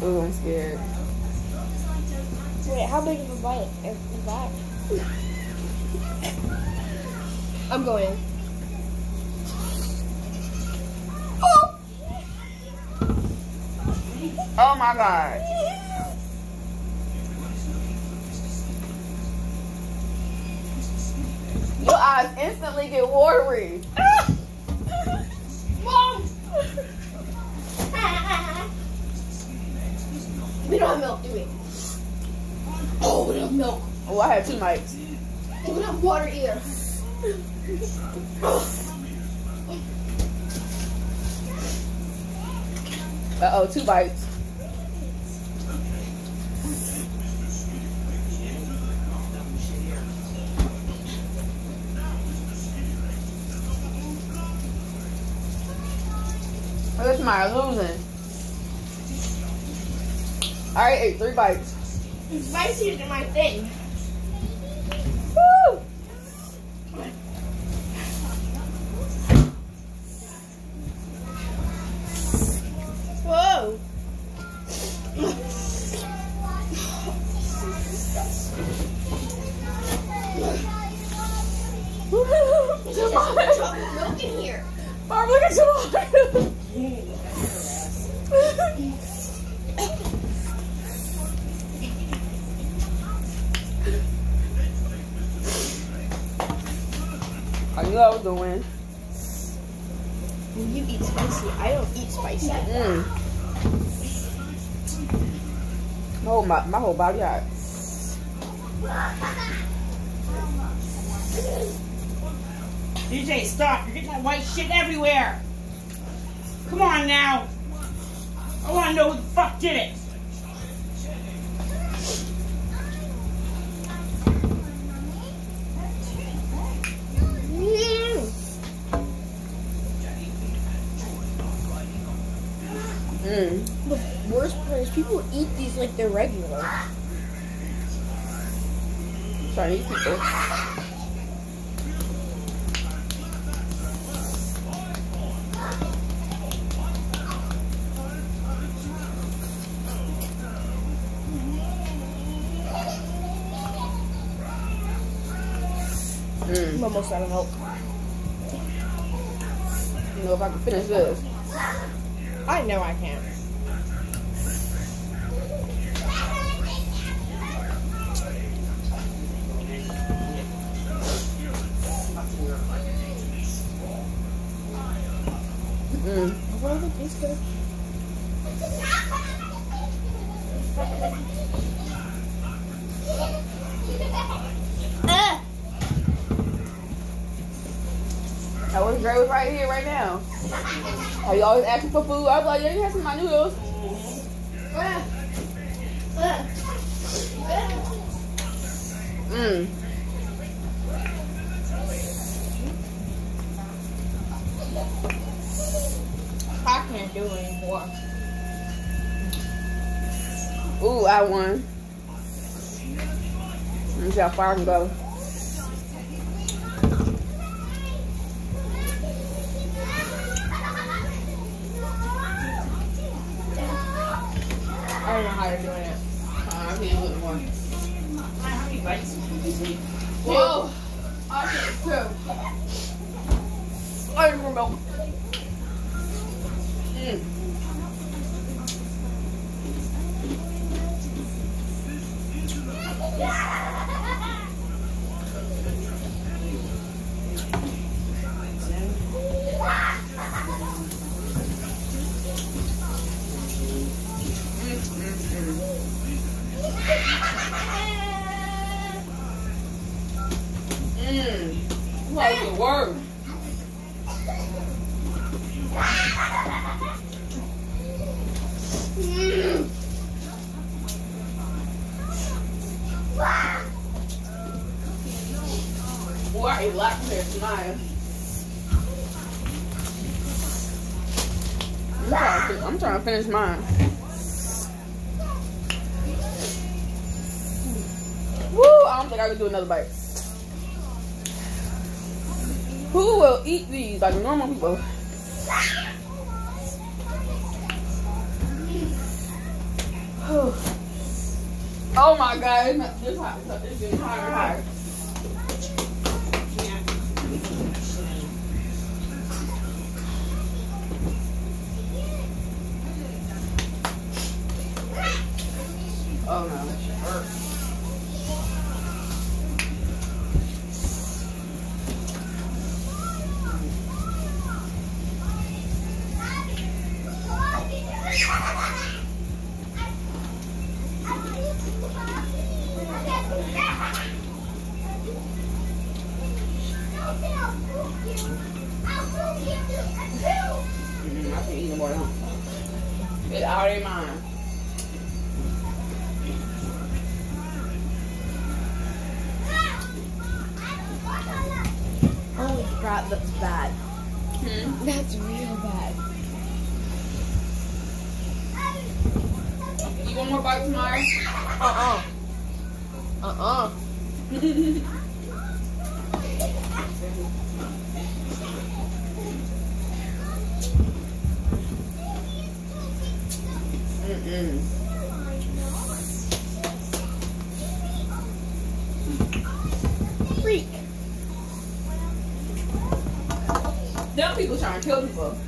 Oh, I'm scared. Wait, how big of a bite is that? I'm going. Oh, oh my god. Your eyes instantly get watery. Ah! We don't have milk, do we? Oh, we don't have milk. Oh, I had two mics. We don't have water either. Uh oh, two bites. Look at my losing. I ate three bites. It's spicier than my thing. Woo! Whoa. Chocolate milk in here. Barb, look at your I knew I was gonna. You eat spicy. I don't eat spicy. Mm. My whole, my, my whole body hot. DJ, stop. You're getting that white shit everywhere. Come on now. I want to know who the fuck did it. Mm. Mm. The worst part is people eat these like they're regular. Chinese people. Mm. I'm almost out of milk. You know if I can finish this. I know I can. Mm. Well, it tastes good. I was Dre was right here, right now. Are you always asking for food? I was like, yeah, you have some of my noodles. Ah! Ah! Mm. I can't do it anymore. Ooh, I won. Let me see how far I can go. Don't know how you're doing it. Uh, I can't look more. How many bites did you take? Whoa! I can't too. I need more milk. Mm. Mm. The word? Mm. Boy, I ate a lot compared to mine. I'm trying, to, I'm trying to finish mine. Woo! I don't think I can do another bite. Who will eat these like normal people? Oh my god, it's not this hot. It's getting and. Oh no. I can't eat no more. Don't. It's already mine. Crap, that's bad. Hmm. That's real bad. You want more bite tomorrow? Uh-uh. Uh-uh. Mm-mm. Freak. Them people trying to kill people.